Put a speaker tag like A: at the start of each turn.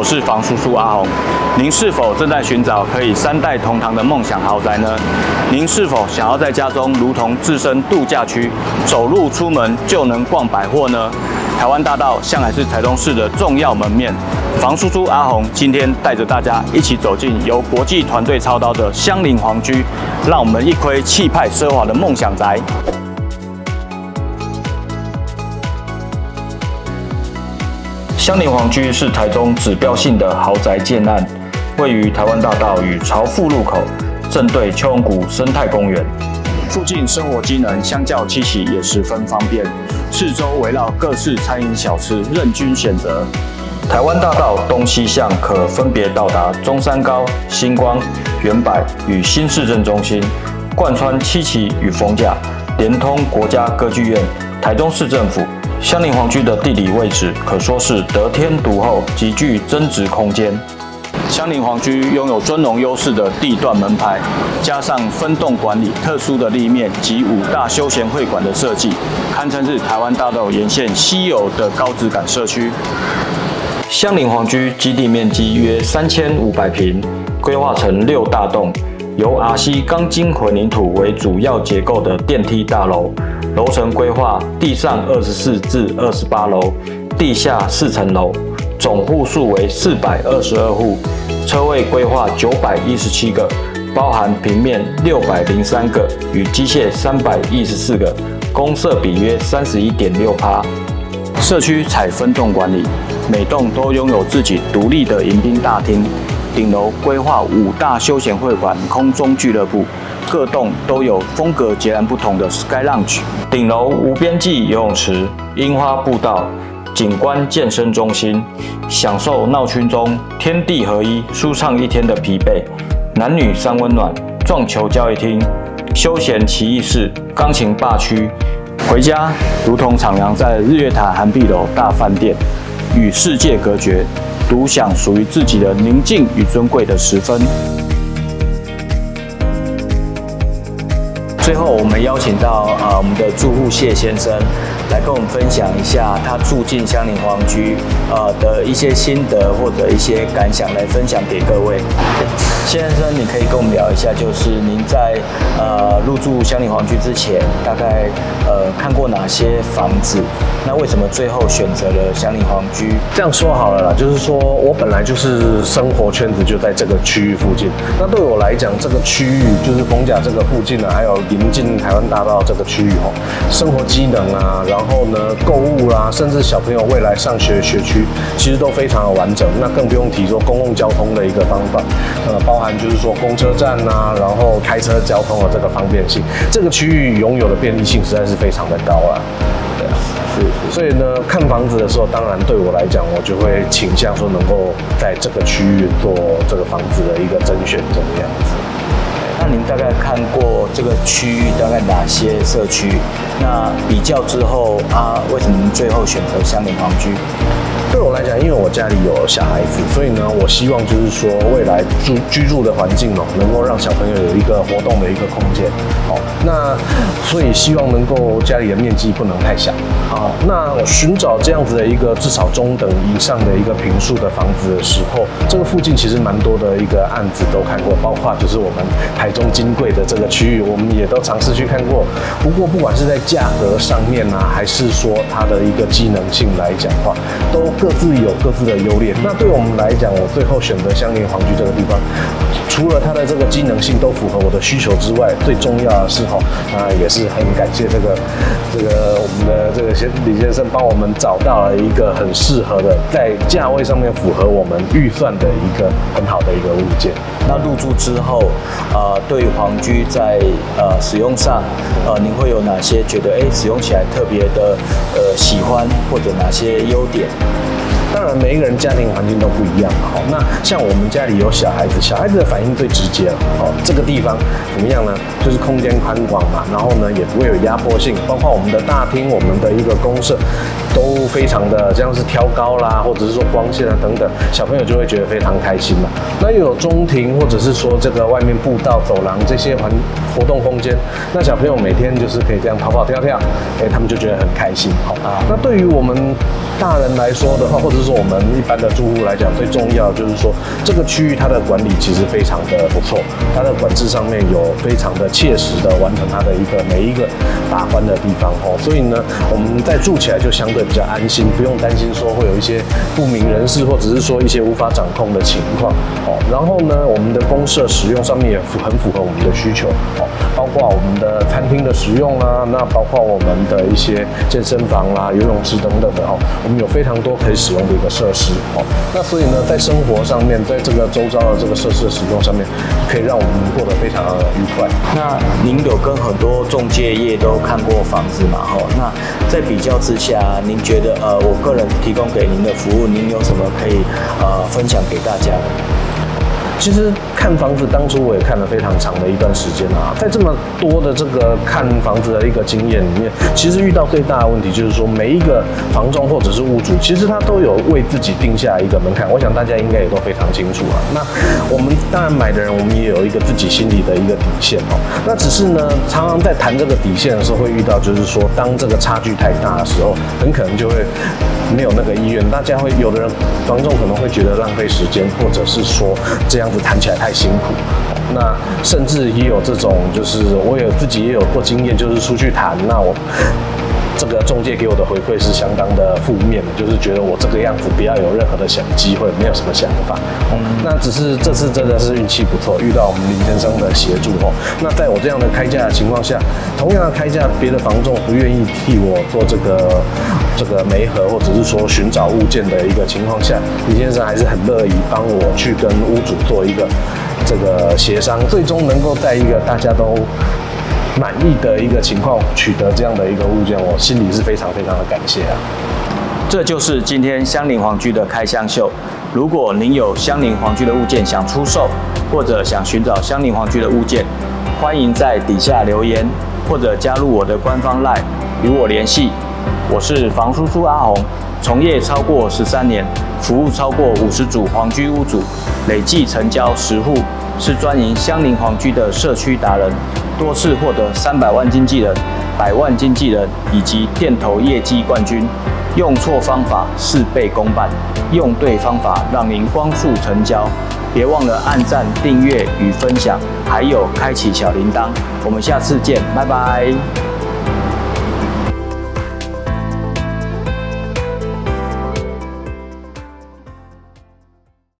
A: 我是房叔叔阿红。您是否正在寻找可以三代同堂的梦想豪宅呢？您是否想要在家中如同置身度假区，走路出门就能逛百货呢？台湾大道向来是台中市的重要门面。房叔叔阿红今天带着大家一起走进由国际团队操刀的香邻皇居，让我们一窥气派奢华的梦想宅。香菱皇居是台中指标性的豪宅建案，位于台湾大道与朝富路口，正对秋红谷生态公园。附近生活机能相较七期也十分方便，四周围绕各式餐饮小吃，任君选择。台湾大道东西向可分别到达中山高、星光、原百与新市镇中心，贯穿七期与逢甲，连通国家歌剧院、台中市政府。香菱皇居的地理位置可说是得天独厚，极具增值空间。香菱皇居拥有尊荣优势的地段门牌，加上分栋管理、特殊的立面及五大休闲会馆的设计，堪称是台湾大道沿线稀有的高质感社区。香菱皇居基地面积约三千五百平，规划成六大栋，由 RC 钢筋混凝土为主要结构的电梯大楼。楼层规划：地上二十四至二十八楼，地下四层楼，总户数为四百二十二户，车位规划九百一十七个，包含平面六百零三个与机械三百一十四个，公设比约三十一点六趴。社区采分栋管理，每栋都拥有自己独立的迎宾大厅，顶楼规划五大休闲会馆、空中俱乐部。各栋都有风格截然不同的 Sky Lounge，顶楼无边际游泳池、樱花步道、景观健身中心，享受闹区中天地合一、舒畅一天的疲惫。男女三温暖、撞球交易厅、休闲奇异室、钢琴霸区，回家如同徜徉在日月潭寒碧楼大饭店，与世界隔绝，独享属于自己的宁静与尊贵的时分。最后，我们邀请到呃我们的住户谢先生来跟我们分享一下他住进香邻皇居呃的一些心得或者一些感想，来分享给各位。先生，你可以跟我们聊一下，就是您在呃入住香里皇居之前，大概呃看过哪些房子？那为什么最后选择了香里皇居？
B: 这样说好了啦，就是说我本来就是生活圈子就在这个区域附近。那对我来讲，这个区域就是逢甲这个附近呢，还有临近台湾大道这个区域哦，生活机能啊，然后呢购物啦，甚至小朋友未来上学学区，其实都非常的完整。那更不用提说公共交通的一个方法，呃，包含就是说公车站呐，然后开车交通的这个方便性，这个区域拥有的便利性实在是非常的高啊。对啊，是。所以呢，看房子的时候，当然对我来讲，我就会倾向说能够在这个区域做这个房子的一个甄选，这个样子。
A: 那您大概看过这个区域大概哪些社区？那比较之后啊，为什么最后选择香菱皇居？
B: 对我来讲，因为我家里有小孩子，所以呢，我希望就是说，未来住居住的环境哦，能够让小朋友有一个活动的一个空间。好，那所以希望能够家里的面积不能太小。好，那寻找这样子的一个至少中等以上的一个平数的房子的时候，这个附近其实蛮多的一个案子都看过，包括就是我们台中金贵的这个区域，我们也都尝试去看过。不过不管是在价格上面呢，还是说它的一个机能性来讲话，都。各自有各自的优劣。那对我们来讲，我最后选择香林皇居这个地方，除了它的这个机能性都符合我的需求之外，最重要的是哈，啊，也是很感谢这个这个我们的这个先李先生帮我们找到了一个很适合的，在价位上面符合我们预算的一个很好的一个物件。
A: 那入住之后，呃，对于皇居在呃使用上，呃，您会有哪些觉得哎使用起来特别的呃喜欢，或者哪些优点？
B: 当然，每一个人家庭环境都不一样好，那像我们家里有小孩子，小孩子的反应最直接了。哦，这个地方怎么样呢？就是空间宽广嘛，然后呢也不会有压迫性，包括我们的大厅、我们的一个公设，都非常的像是挑高啦，或者是说光线啊等等，小朋友就会觉得非常开心嘛。那又有中庭，或者是说这个外面步道、走廊这些环活动空间，那小朋友每天就是可以这样跑跑跳跳，哎，他们就觉得很开心。好啊，那对于我们大人来说的话，或者就是我们一般的住户来讲，最重要就是说这个区域它的管理其实非常的不错，它的管制上面有非常的切实的完成它的一个每一个把关的地方哦，所以呢，我们在住起来就相对比较安心，不用担心说会有一些不明人士或者是说一些无法掌控的情况哦。然后呢，我们的公社使用上面也符很符合我们的需求哦，括我们的餐厅的使用啊，那包括我们的一些健身房啦、游泳池等等的哦，我们有非常多可以使用的一个设施哦。那所以呢，在生活上面，在这个周遭的这个设施的使用上面，可以让我们过得非常的愉快。
A: 那您有跟很多中介业都看过房子嘛？吼，那在比较之下，您觉得呃，我个人提供给您的服务，您有什么可以呃分享给大家？
B: 其实看房子，当初我也看了非常长的一段时间啊，在这么多的这个看房子的一个经验里面，其实遇到最大的问题就是说，每一个房仲或者是屋主，其实他都有为自己定下一个门槛。我想大家应该也都非常清楚啊。那我们当然买的人，我们也有一个自己心里的一个底线哦。那只是呢，常常在谈这个底线的时候，会遇到就是说，当这个差距太大的时候，很可能就会没有那个意愿。大家会有的人房仲可能会觉得浪费时间，或者是说这样子。谈起来太辛苦，那甚至也有这种，就是我有自己也有过经验，就是出去谈，那我这个中介给我的回馈是相当的负面的，就是觉得我这个样子不要有任何的想机会，没有什么想法。嗯，那只是这次真的是运气不错，遇到我们林先生的协助哦。那在我这样的开价的情况下，同样的开价，别的房仲不愿意替我做这个。这个媒合或者是说寻找物件的一个情况下，李先生还是很乐意帮我去跟屋主做一个这个协商，最终能够在一个大家都满意的一个情况取得这样的一个物件，我心里是非常非常的感谢啊。
A: 这就是今天香菱皇居的开箱秀。如果您有香菱皇居的物件想出售，或者想寻找香菱皇居的物件，欢迎在底下留言，或者加入我的官方 LINE 与我联系。我是房叔叔阿红，从业超过十三年，服务超过五十组黄居屋主，累计成交十户，是专营香邻黄居的社区达人，多次获得三百万经纪人、百万经纪人以及店头业绩冠军。用错方法事倍功半，用对方法让您光速成交。别忘了按赞、订阅与分享，还有开启小铃铛。我们下次见，拜拜。